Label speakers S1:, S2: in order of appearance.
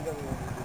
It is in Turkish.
S1: Ben de bulundum.